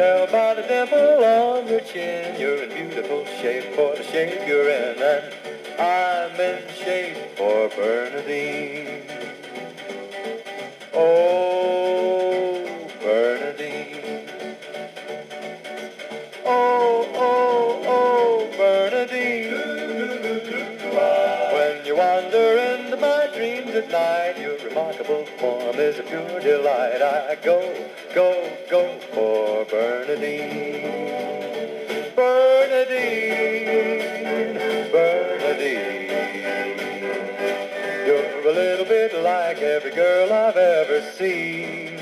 tell by the dimple on your chin you're in beautiful shape for the shape you're in, and I'm in shape for Bernardine. Oh, Bernardine. Oh, oh, oh, Bernardine. When you wander my dreams at night, your remarkable form is a pure delight. I go, go, go for Bernardine. Bernardine, Bernardine. You're a little bit like every girl I've ever seen.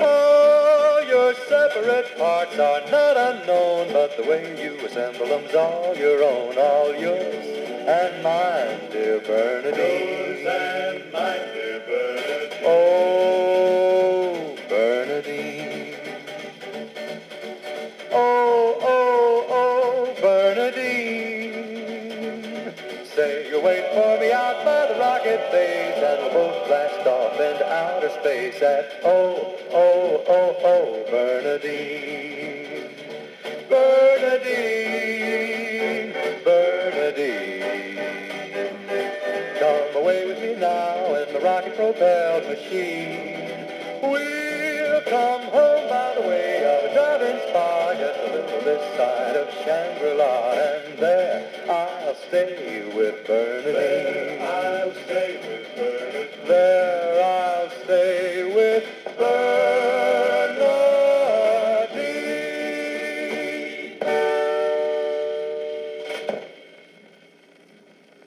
Oh, your separate parts are not unknown, but the way you assemble them's all your own, all yours and mine, dear Bernardine. and mine, dear Bernardine. Oh, Bernardine. Oh, oh, oh, Bernardine. Say you'll wait for me out by the rocket base, and we'll both blast off into outer space at oh, oh, oh, oh, Bernardine. Now in the rocket-propelled machine. We'll come home by the way of a driving spa, just a little this side of Shangri-La, and there I'll stay with Bernardine. I'll stay with Bernardine. There